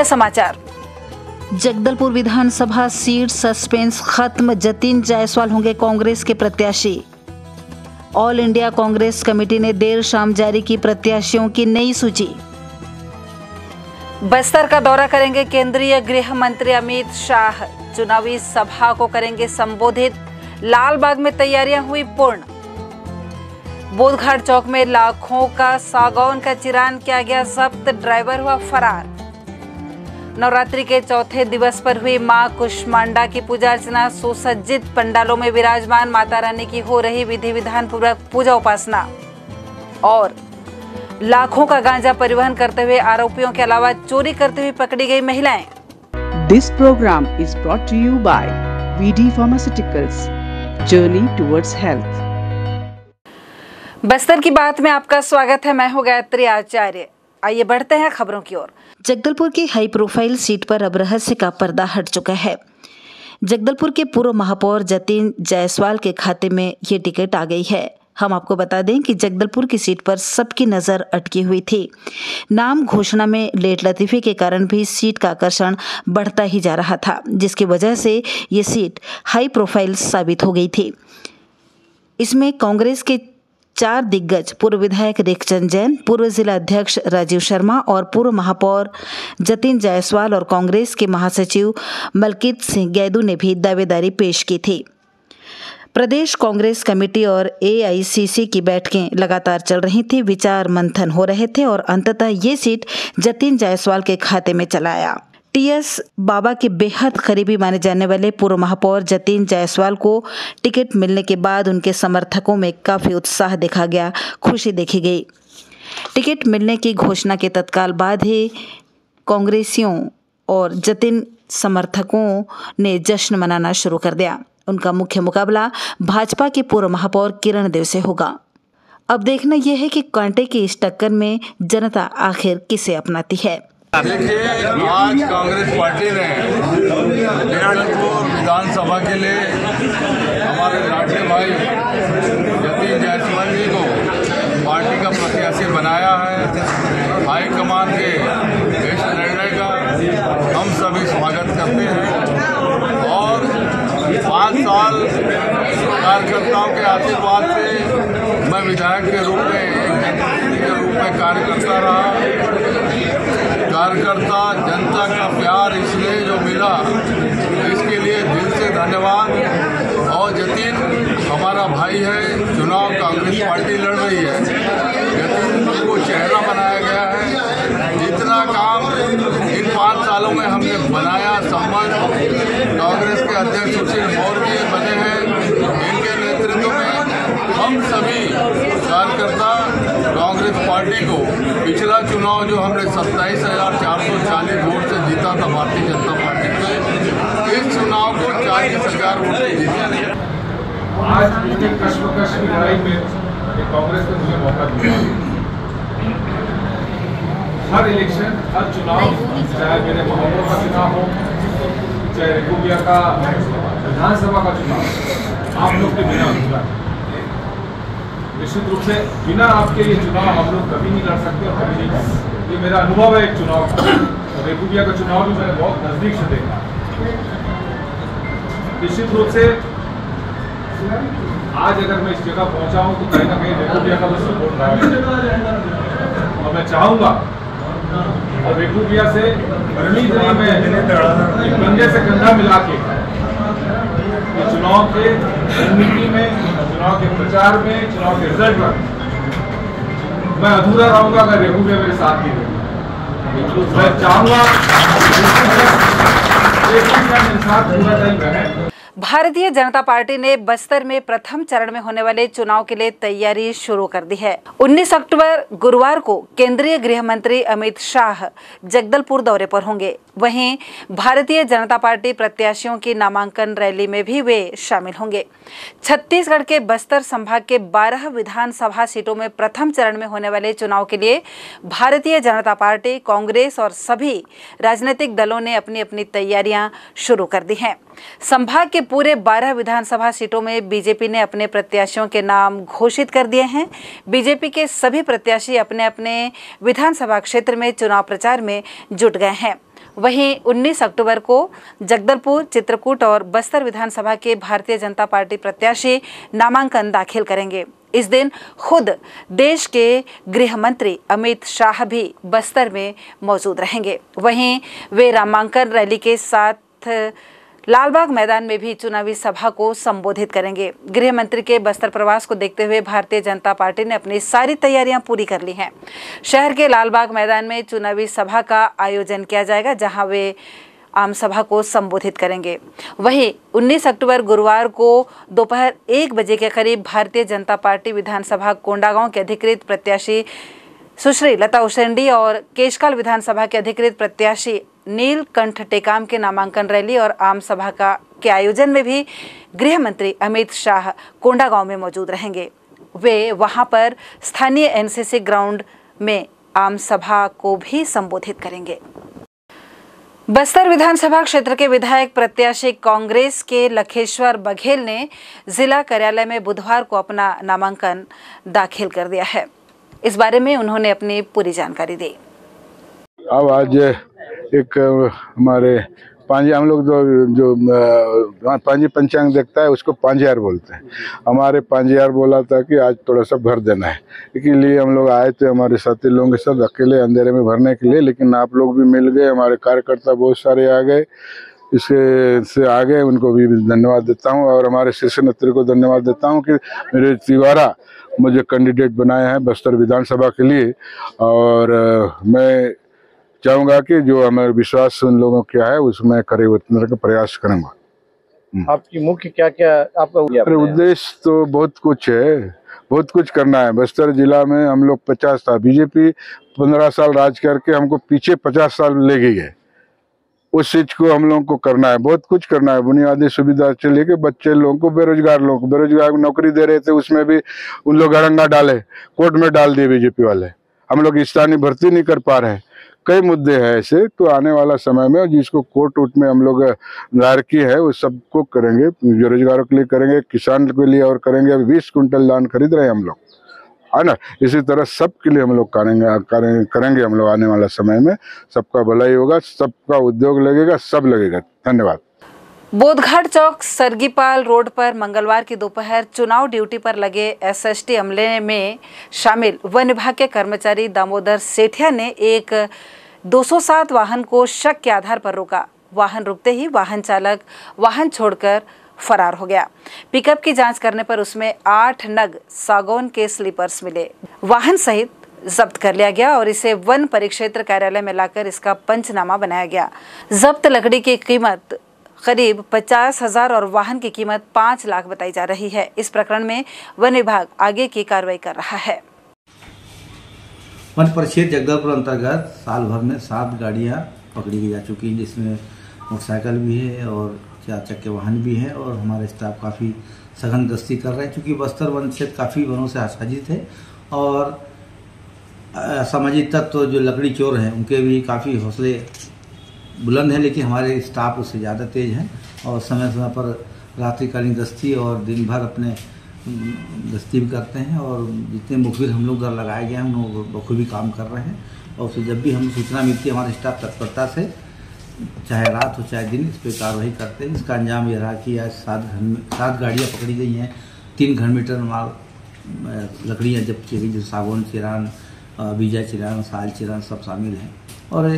मुख्य समाचार। जगदलपुर विधानसभा seat suspense खत्म जतिन जायसवाल होंगे कांग्रेस के प्रत्याशी। ऑल इंडिया कांग्रेस कमेटी ने देर शाम जारी की प्रत्याशियों की नई सूची। बस्तर का दौरा करेंगे केंद्रीय गृह मंत्री अमित शाह। चुनावी सभा को करेंगे संबोधित। लाल बाग में तैयारियाँ हुई पूर्ण। बोधघाट चौक में लाखों का सागौन का चिरान किया गया जब्त ड्राइवर हुआ फरार। नवरात्रि के चौथे दिवस पर हुई माँ कुष्मांडा की पूजा अर्चना सुसज्जित पंडालों में विराजमान माता रानी की हो रही विधि विधान पूर्वक पूजा उपासना और लाखों का गांजा परिवहन करते हुए आरोपियों के अलावा चोरी करते हुए पकड़ी गई महिलाएँ This program is brought to you by VD Pharmaceuticals. Journey towards health. Bastar की बात में आपका स्वागत है मैं हूँ गायत्री आचार्य आइए बढ़ते हैं खबरों की ओर। जगदलपुर की हाई प्रोफ़ाइल सीट पर अब रहस्य का पर्दा हट चुका है। जगदलपुर के पूर्व महापौर जतिन जायसवाल के खाते में ये टिकट आ गई है। हम आपको बता दें कि जगदलपुर की सीट पर सबकी नज़र अटकी हुई थी। नाम घोषणा में लेट लतीफे के कारण भी सीट का आकर्षण बढ़ता ही जा रहा था, जिसकी वजह से ये सीट हाई प्रोफ़ाइल साबित हो गई थी। इसमें कांग्रेस के चार दिग्गज, पूर्व विधायक रेखचंद जैन पूर्व जिला अध्यक्ष राजीव शर्मा और पूर्व महापौर जतिन जायसवाल और कांग्रेस के महासचिव मलकीत सिंह गैदू ने भी दावेदारी पेश की थी। प्रदेश कांग्रेस कमेटी और एआईसीसी की बैठकें लगातार चल रही थी, विचार मंथन हो रहे थे और अंततः ये सीट जतिन जायसवाल के खाते में चला आया। टीएस बाबा के बेहद करीबी माने जाने वाले पूर्व महापौर जतिन जायसवाल को टिकट मिलने के बाद उनके समर्थकों में काफ़ी उत्साह देखा गया, खुशी देखी गई। टिकट मिलने की घोषणा के तत्काल बाद ही कांग्रेसियों और जतिन समर्थकों ने जश्न मनाना शुरू कर दिया। उनका मुख्य मुकाबला भाजपा के पूर्व महापौर किरण देव से होगा। अब देखना यह है कि कांटे की इस टक्कर में जनता आखिर किसे अपनाती है। देखिए, आज कांग्रेस पार्टी ने जगदलपुर विधानसभा के लिए हमारे लाडले भाई जतीन जायसवाल जी को पार्टी का प्रत्याशी बनाया है। हाईकमान के इस निर्णय का हम सभी स्वागत करते हैं और पाँच साल कार्यकर्ताओं के आशीर्वाद से मैं विधायक के रूप में, के रूप में कार्य करता रहा। कार्यकर्ता, जनता का प्यार इसलिए जो मिला, इसके लिए दिल से धन्यवाद। और जतिन, हमारा भाई है, चुनाव कांग्रेस पार्टी लड़ रही है। जतिन को चेहरा बनाया गया है। जितना काम इन पाँच सालों में हमने बनाया, संबंध कांग्रेस के अध्यक्ष सुशील मौर्य बने हैं, इनके नेतृत्व में हम सभी कार्यकर्ता कांग्रेस पार्टी को पिछला चुनाव जो हमने सत्ताईस हज़ार चार सौ चालीस वोट से जीता था भारतीय जनता पार्टी को इस चुनाव को चालीस हज़ार वोट से आज इतनी कश्मकश की लड़ाई में कांग्रेस ने मुझे मौका दिया हर इलेक्शन, हर चुनाव, चाहे मेरे मोहल्लों का चुनाव हो, चाहे रेगुबिया का विधानसभा का चुनाव आप लोग के बिना अधूरा है। निश्चित रूप से बिना आपके ये चुनाव हम लोग कभी नहीं लड़ सकते और कभी नहीं सकते ये मेरा अनुभव है एक चुनाव का। और रेगुबिया का चुनाव भी मैंने बहुत नज़दीक से देखा। निश्चित रूप से आज अगर मैं इस जगह पहुँचा हूँ तो कहीं ना कहीं रेगुबिया का तो सपोर्ट रहा और मैं चाहूँगा और रेगुबिया से उम्मीद नहीं मैं कंधे से कंधा मिला के चुनाव के रणनीति में चुनाव के प्रचार में, चुनाव के रिज़ल्ट पर मैं अधूरा रहूँगा अगर रेगुबिया मेरे साथ ही रहेगा। मैं चाहूँगा पूरा टाइम रहे भारतीय जनता पार्टी ने बस्तर में प्रथम चरण में होने वाले चुनाव के लिए तैयारी शुरू कर दी है। 19 अक्टूबर गुरुवार को केंद्रीय गृह मंत्री अमित शाह जगदलपुर दौरे पर होंगे। वहीं भारतीय जनता पार्टी प्रत्याशियों की नामांकन रैली में भी वे शामिल होंगे। छत्तीसगढ़ के बस्तर संभाग के 12 विधानसभा सीटों में प्रथम चरण में होने वाले चुनाव के लिए भारतीय जनता पार्टी, कांग्रेस और सभी राजनीतिक दलों ने अपनी अपनी तैयारियाँ शुरू कर दी हैं। संभाग के के पूरे 12 विधानसभा सीटों में बीजेपी ने अपने प्रत्याशियों के नाम घोषित कर दिए हैं। बीजेपी के सभी प्रत्याशी अपने अपने विधानसभा क्षेत्र में चुनाव प्रचार में जुट गए हैं। वहीं 19 अक्टूबर को जगदलपुर, चित्रकूट और बस्तर विधानसभा के भारतीय जनता पार्टी प्रत्याशी नामांकन दाखिल करेंगे। इस दिन खुद देश के गृह मंत्री अमित शाह भी बस्तर में मौजूद रहेंगे। वहीं वे नामांकन रैली के साथ लालबाग मैदान में भी चुनावी सभा को संबोधित करेंगे। गृह मंत्री के बस्तर प्रवास को देखते हुए भारतीय जनता पार्टी ने अपनी सारी तैयारियाँ पूरी कर ली हैं। शहर के लालबाग मैदान में चुनावी सभा का आयोजन किया जाएगा, जहाँ वे आम सभा को संबोधित करेंगे। वहीं 19 अक्टूबर गुरुवार को दोपहर एक बजे के करीब भारतीय जनता पार्टी विधानसभा कोंडागांव के अधिकृत प्रत्याशी सुश्री लता उसेंडी और केशकाल विधानसभा के अधिकृत प्रत्याशी नीलकंठ टेकाम के नामांकन रैली और आम सभा का, के आयोजन में भी गृह मंत्री अमित शाह कोंडागांव में मौजूद रहेंगे। वे वहाँ पर स्थानीय एनसीसी ग्राउंड में आम सभा को भी संबोधित करेंगे। बस्तर विधानसभा क्षेत्र के विधायक प्रत्याशी कांग्रेस के लखेश्वर बघेल ने जिला कार्यालय में बुधवार को अपना नामांकन दाखिल कर दिया है। इस बारे में उन्होंने अपनी पूरी जानकारी दी। अब आज एक हमारे पांजी, हम लोग जो जो पांजी पंचांग देखता है, उसको पांजियार बोलते हैं। हमारे पांजियार बोला था कि आज थोड़ा सा भर देना है। इसीलिए हम लोग आए थे हमारे साथी लोगों के साथ अकेले अंधेरे में भरने के लिए, लेकिन आप लोग भी मिल गए, हमारे कार्यकर्ता बहुत सारे आ गए। इसके से आगे उनको भी धन्यवाद देता हूँ और हमारे शीर्ष नेत्री को धन्यवाद देता हूँ कि मेरे तिवारा मुझे कैंडिडेट बनाए हैं बस्तर विधानसभा के लिए। और मैं चाहूँगा कि जो हमारे विश्वास उन लोगों क्या है उसमें करे उतने का प्रयास करूँगा। आपकी मुख्य क्या क्या आपका अरे उद्देश्य तो बहुत कुछ है बहुत कुछ करना है। बस्तर जिला में हम लोग पचास साल बीजेपी पंद्रह साल राज करके हमको पीछे पचास साल ले गई है। उस चीज़ को हम लोगों को करना है बहुत कुछ करना है। बुनियादी सुविधा से लेके बच्चे लोगों को बेरोजगार लोगों को बेरोजगार नौकरी दे रहे थे उसमें भी उन लोग अड़ंगा डाले कोर्ट में डाल दिए बीजेपी वाले। हम लोग स्थानीय भर्ती नहीं कर पा रहे हैं। कई मुद्दे हैं ऐसे तो आने वाला समय में जिसको कोर्ट उट में हम लोग दायर की है, वो सबको करेंगे बेरोजगारों के लिए करेंगे, किसान के लिए और करेंगे, अभी बीस कुंटल धान खरीद रहे हैं हम लोग। है ना? इसी तरह सबके लिए हम लोग करेंगे करेंगे करेंगे हम लोग आने वाला समय में। सबका भलाई होगा, सबका उद्योग लगेगा, सब लगेगा। धन्यवाद। बोधघाट चौक, सरगीपाल रोड पर मंगलवार की दोपहर चुनाव ड्यूटी पर लगे एसएसटी अमले में शामिल वन विभाग के कर्मचारी दामोदर सेठिया ने एक 207 वाहन को शक के आधार पर रोका। वाहन रुकते ही वाहन चालक वाहन छोड़कर फरार हो गया। पिकअप की जाँच करने पर उसमें आठ नग सागौन के स्लीपर्स मिले। वाहन सहित जब्त कर लिया गया और इसे वन परिक्षेत्र कार्यालय में लाकर इसका पंचनामा बनाया गया। जब्त लकड़ी की कीमत करीब पचास हज़ार और वाहन की कीमत पाँच लाख बताई जा रही है। इस प्रकरण में वन विभाग आगे की कार्रवाई कर रहा है। वन परिक्षेत्र जगदलपुर अंतर्गत साल भर में सात गाड़ियाँ पकड़ी जा चुकी हैं, जिसमें मोटरसाइकिल भी है और चार चक्के वाहन भी हैं और हमारे स्टाफ काफ़ी सघन गश्ती कर रहे हैं क्योंकि बस्तर वन क्षेत्र काफ़ी वनों से आच्छादित है और सामाजिक तत्व जो लकड़ी चोर हैं, उनके भी काफ़ी हौसले बुलंद हैं, लेकिन हमारे स्टाफ उससे ज़्यादा तेज हैं और समय समय पर रात्रिकालीन गश्ती और दिन भर अपने गश्ती भी करते हैं और जितने मुखबिर हम लोग दर लगाए गए हैं हम लोग बखूबी काम कर रहे हैं। और उससे जब भी हम सूचना मिलती है, हमारे स्टाफ तत्परता से, चाहे रात हो, चाहे दिन, इस पर कार्रवाई करते हैं। इसका अंजाम यह रहा कि आज सात घर में सात गाड़ियाँ पकड़ी गई हैं। तीन घन मीटर माल लकड़ियाँ जब की गई जैसे सागौन, चिरान बीजा चिरान, साल चिरान सब शामिल हैं। और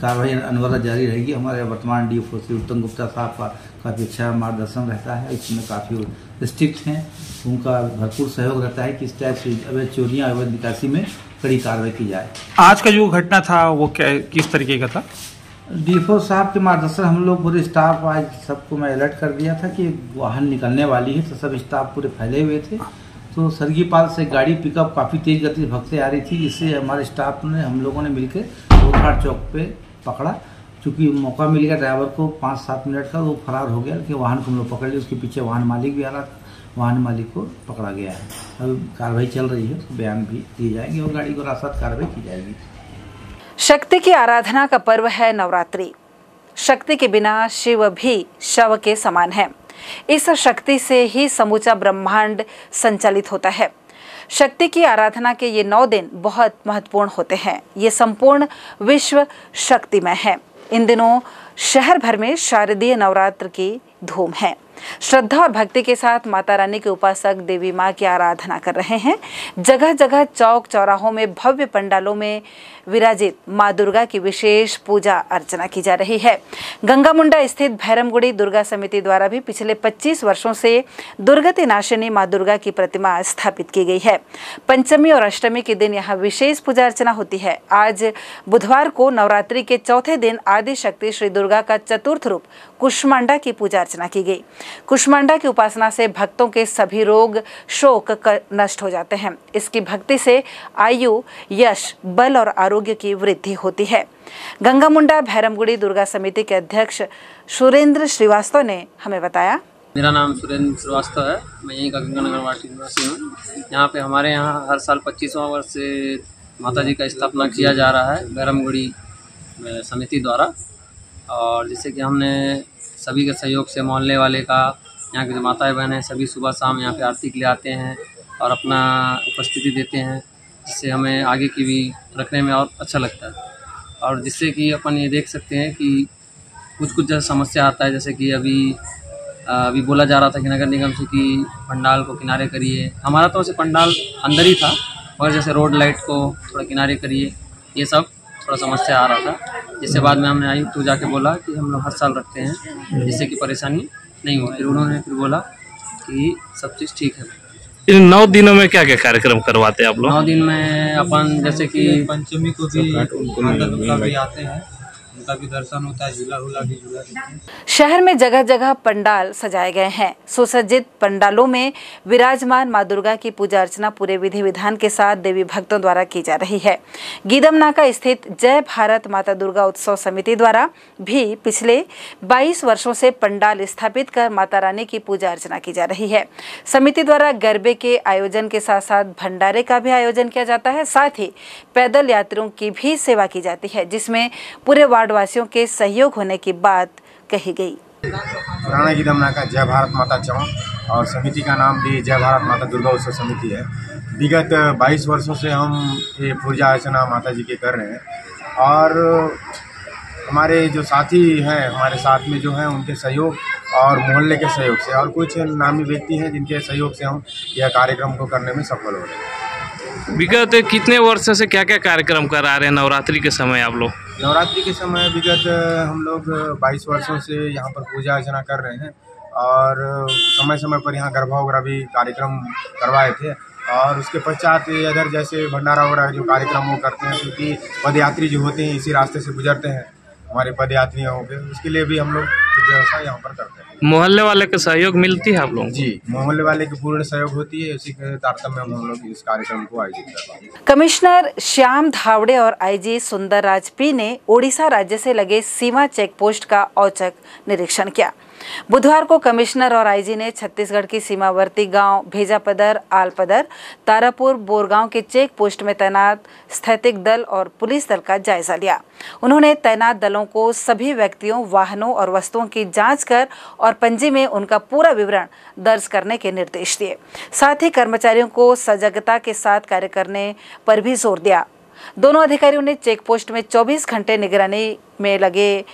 कार्रवाई अनवरत जारी रहेगी। हमारे वर्तमान डी श्री उत्तम गुप्ता साहब का काफ़ी अच्छा मार्गदर्शन रहता है। इसमें काफ़ी स्ट्रिक्ट हैं। उनका भरपूर सहयोग रहता है कि इस टाइप से अवैध चोरियाँ अवैध निकासी में कड़ी कार्रवाई की जाए। आज का जो घटना था वो क्या किस तरीके का था? डीफो साहब के मार्गदर्शन हम लोग पूरे स्टाफ आज सबको मैं अलर्ट कर दिया था कि वाहन निकलने वाली है तो सब स्टाफ पूरे फैले हुए थे। तो सरगीपाल से गाड़ी पिकअप काफ़ी तेज गति से भगते आ रही थी इससे हमारे स्टाफ ने हम लोगों ने मिलकर चौक पे पकड़ा। चूँकि मौका मिल गया ड्राइवर को पाँच सात मिनट का, वो फरार हो गया लेकिन वाहन को हम लोग पकड़ लिया उसके पीछे वाहन मालिक भी आ रहा था, वाहन मालिक को पकड़ा गया है। अब कार्रवाई चल रही है बयान भी दिए जाएँगे और गाड़ी को रास्ता कार्रवाई की जाएगी। शक्ति की आराधना का पर्व है नवरात्रि। शक्ति के बिना शिव भी शव के समान है। इस शक्ति से ही समूचा ब्रह्मांड संचालित होता है। शक्ति की आराधना के ये नौ दिन बहुत महत्वपूर्ण होते हैं। ये संपूर्ण विश्व शक्तिमय है। इन दिनों शहर भर में शारदीय नवरात्र की धूम है। श्रद्धा और भक्ति के साथ माता रानी के उपासक देवी माँ की आराधना कर रहे हैं। जगह जगह चौक चौराहों में भव्य पंडालों में विराजित माँ दुर्गा की विशेष पूजा अर्चना की जा रही है। गंगा मुंडा स्थित भैरमगुड़ी दुर्गा समिति द्वारा भी पिछले 25 वर्षों से दुर्गति नाशिनी माँ दुर्गा की प्रतिमा स्थापित की गई है। पंचमी और अष्टमी के दिन यहाँ विशेष पूजा अर्चना होती है। आज बुधवार को नवरात्रि के चौथे दिन आदि शक्ति श्री का चतुर्थ रूप कुष्मांडा की पूजा अर्चना की गई। कुष्मांडा की उपासना से भक्तों के सभी रोग, शोक नष्ट हो जाते हैं। इसकी भक्ति से आयु, यश, बल और आरोग्य की वृद्धि होती है। गंगा मुंडा भैरमगुड़ी दुर्गा समिति के अध्यक्ष सुरेंद्र श्रीवास्तव ने हमें बताया। मेरा नाम सुरेंद्र श्रीवास्तव है। मैं यहीं का गंगानगर वाटी निवासी हूँ। यहाँ पे हमारे यहाँ हर साल पच्चीसवां वर्ष माता जी का स्थापना किया जा रहा है बैरमगुड़ी समिति द्वारा। और जिससे कि हमने सभी के सहयोग से मोहल्ले वाले का, यहाँ के जो माताएँ बहन हैं, सभी सुबह शाम यहाँ पे आरती के लिए आते हैं और अपना उपस्थिति देते हैं, जिससे हमें आगे की भी रखने में और अच्छा लगता है। और जिससे कि अपन ये देख सकते हैं कि कुछ कुछ जैसे समस्या आता है, जैसे कि अभी अभी बोला जा रहा था कि नगर निगम से कि पंडाल को किनारे करिए। हमारा तो वैसे पंडाल अंदर ही था, मगर जैसे रोड लाइट को थोड़ा किनारे करिए, ये सब थोड़ा समस्या आ रहा था। जिससे बाद में हमने आयुक्त को जाके बोला कि हम लोग हर साल रखते हैं जिससे कि परेशानी नहीं हो। फिर उन्होंने फिर बोला कि सब चीज़ ठीक है। इन नौ दिनों में क्या क्या कार्यक्रम करवाते हैं आप लोग? नौ दिन में अपन जैसे कि पंचमी को भी आते हैं। उनका भी दर्शन होता है, झूला हुला भी झूला शहर में जगह जगह पंडाल सजाए गए हैं। सुसज्जित पंडालों में विराजमान माँ दुर्गा की पूजा अर्चना पूरे विधि विधान के साथ देवी भक्तों द्वारा की जा रही है। गीदमनाका स्थित जय भारत माता दुर्गा उत्सव समिति द्वारा भी पिछले 22 वर्षों से पंडाल स्थापित कर माता रानी की पूजा अर्चना की जा रही है। समिति द्वारा गरबे के आयोजन के साथ साथ भंडारे का भी आयोजन किया जाता है। साथ ही पैदल यात्रियों की भी सेवा की जाती है, जिसमें पूरे वार्डवासियों के सहयोग होने की बात कही गई। पुराना गीदमना का जय भारत माता चौक और समिति का नाम भी जय भारत माता दुर्गा उत्सव समिति है। विगत 22 वर्षों से हम ये पूजा अर्चना माता जी के कर रहे हैं और हमारे जो साथी हैं, हमारे साथ में जो हैं, उनके सहयोग और मोहल्ले के सहयोग से और कुछ नामी व्यक्ति हैं जिनके सहयोग से हम यह कार्यक्रम को करने में सफल हो रहे हैं। विगत कितने वर्ष से क्या क्या कार्यक्रम करा रहे हैं? नवरात्रि के समय आप लोग। नवरात्रि के समय विगत, हम लोग 22 वर्षों से यहाँ पर पूजा अर्चना कर रहे हैं और समय समय पर यहाँ गरबा वगैरह भी कार्यक्रम करवाए थे और उसके पश्चात अदर जैसे भंडारा वगैरह जो कार्यक्रम वो करते हैं, क्योंकि पदयात्री जो होते हैं, इसी रास्ते से गुजरते हैं। हमारे पद यात्री होंगे उसके लिए भी हम लोग व्यवस्था यहाँ पर करते हैं। मोहल्ले वाले का सहयोग मिलती है आप लोग जी मोहल्ले वाले की पूर्ण सहयोग होती है उसी के तारतम्य में हम लोग इस कार्यक्रम को आयोजित करते हैं। कमिश्नर श्याम धावड़े और आईजी सुंदर राजपी ने ओडिशा राज्य से लगे सीमा चेक पोस्ट का औचक निरीक्षण किया। बुधवार को कमिश्नर और आईजी ने छत्तीसगढ़ की सीमावर्ती गाँव भेजापदर, आलपदर, तारापुर, बोरगांव के चेक पोस्ट में तैनात स्थैतिक दल और पुलिस दल का जायजा लिया। उन्होंने तैनात दलों को सभी व्यक्तियों, वाहनों और वस्तुओं की जाँच कर और पंजी में उनका पूरा विवरण दर्ज करने के निर्देश दिए। साथ ही कर्मचारियों को सजगता के साथ कार्य करने पर भी ज़ोर दिया। दोनों अधिकारियों ने चेक पोस्ट में 24 घंटे निगरानी में लगे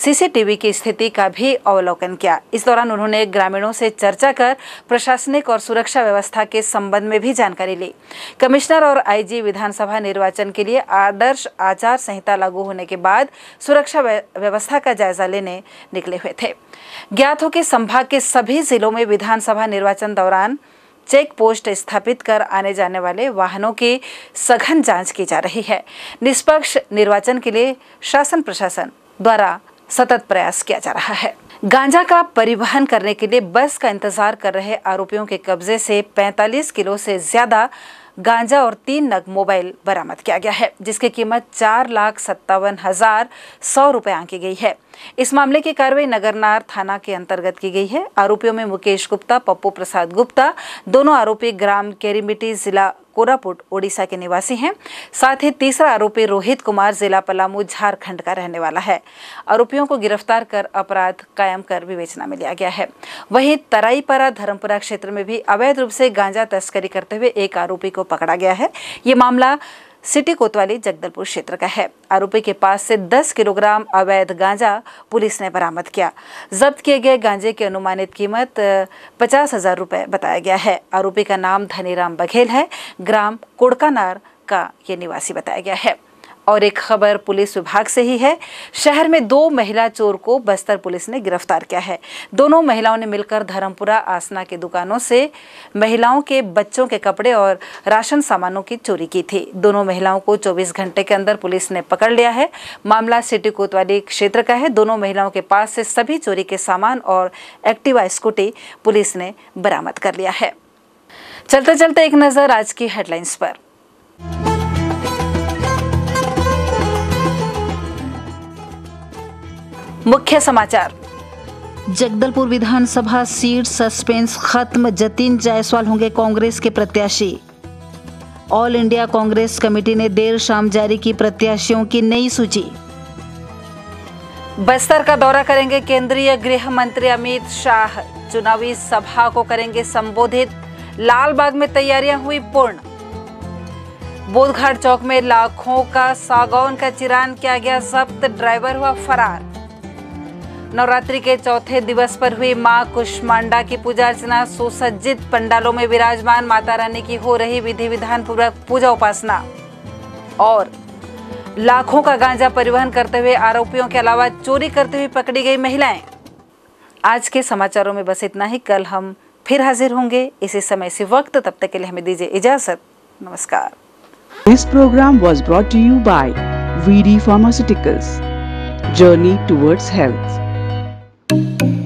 सीसीटीवी की स्थिति का भी अवलोकन किया। इस दौरान उन्होंने ग्रामीणों से चर्चा कर प्रशासनिक और सुरक्षा व्यवस्था के संबंध में भी जानकारी ली। कमिश्नर और आईजी विधानसभा निर्वाचन के लिए आदर्श आचार संहिता लागू होने के बाद सुरक्षा व्यवस्था का जायजा लेने निकले हुए थे। ज्ञात हो कि संभाग के सभी जिलों में विधानसभा निर्वाचन दौरान चेक पोस्ट स्थापित कर आने जाने वाले वाहनों की सघन जाँच की जा रही है। निष्पक्ष निर्वाचन के लिए शासन प्रशासन द्वारा सतत प्रयास किया जा रहा है। गांजा का परिवहन करने के लिए बस का इंतज़ार कर रहे आरोपियों के कब्जे से 45 किलो से ज़्यादा गांजा और तीन नग मोबाइल बरामद किया गया है, जिसकी कीमत चार लाख सत्तावन हज़ार सौ रुपये आंकी गई है। इस मामले की कार्रवाई नगरनार थाना के अंतर्गत की गई है। आरोपियों में मुकेश गुप्ता, पप्पू प्रसाद गुप्ता, दोनों आरोपी ग्राम केरीमिटी जिला कोरापुट, ओडिशा के निवासी हैं। साथ ही तीसरा आरोपी रोहित कुमार जिला पलामू, झारखंड का रहने वाला है। आरोपियों को गिरफ़्तार कर अपराध कायम कर विवेचना में लिया गया है। वहीं तराईपारा धर्मपुरा क्षेत्र में भी अवैध रूप से गांजा तस्करी करते हुए एक आरोपी को पकड़ा गया है। ये मामला सिटी कोतवाली जगदलपुर क्षेत्र का है। आरोपी के पास से 10 किलोग्राम अवैध गांजा पुलिस ने बरामद किया। जब्त किए गए गांजे की अनुमानित कीमत पचास हज़ार रुपए बताया गया है। आरोपी का नाम धनीराम बघेल है। ग्राम कोड़कानार का ये निवासी बताया गया है। और एक खबर पुलिस विभाग से ही है। शहर में दो महिला चोर को बस्तर पुलिस ने गिरफ़्तार किया है। दोनों महिलाओं ने मिलकर धर्मपुरा आसना की दुकानों से महिलाओं के बच्चों के कपड़े और राशन सामानों की चोरी की थी। दोनों महिलाओं को 24 घंटे के अंदर पुलिस ने पकड़ लिया है। मामला सिटी कोतवाली क्षेत्र का है। दोनों महिलाओं के पास से सभी चोरी के सामान और एक्टिवा स्कूटी पुलिस ने बरामद कर लिया है। चलते चलते एक नज़र आज की हेडलाइंस पर। मुख्य समाचार। जगदलपुर विधानसभा सीट सस्पेंस खत्म जतिन जायसवाल होंगे कांग्रेस के प्रत्याशी। ऑल इंडिया कांग्रेस कमेटी ने देर शाम जारी की प्रत्याशियों की नई सूची। बस्तर का दौरा करेंगे केंद्रीय गृह मंत्री अमित शाह। चुनावी सभा को करेंगे संबोधित। लालबाग में तैयारियाँ हुई पूर्ण। बोधघाट चौक में लाखों का सागौन का चिरान किया गया जब्त ड्राइवर हुआ फरार। नवरात्रि के चौथे दिवस पर हुई माँ कुष्मांडा की पूजा अर्चना सुसज्जित पंडालों में विराजमान माता रानी की हो रही विधि विधान पूर्वक पूजा उपासना और लाखों का गांजा परिवहन करते हुए आरोपियों के अलावा चोरी करते हुए पकड़ी गई महिलाएँ आज के समाचारों में बस इतना ही कल हम फिर हाजिर होंगे इसी समय, इसी वक्त तब तक के लिए हमें दीजिए इजाज़त नमस्कार This program was brought to you by VD Pharmaceuticals. Journey towards health. Thank you.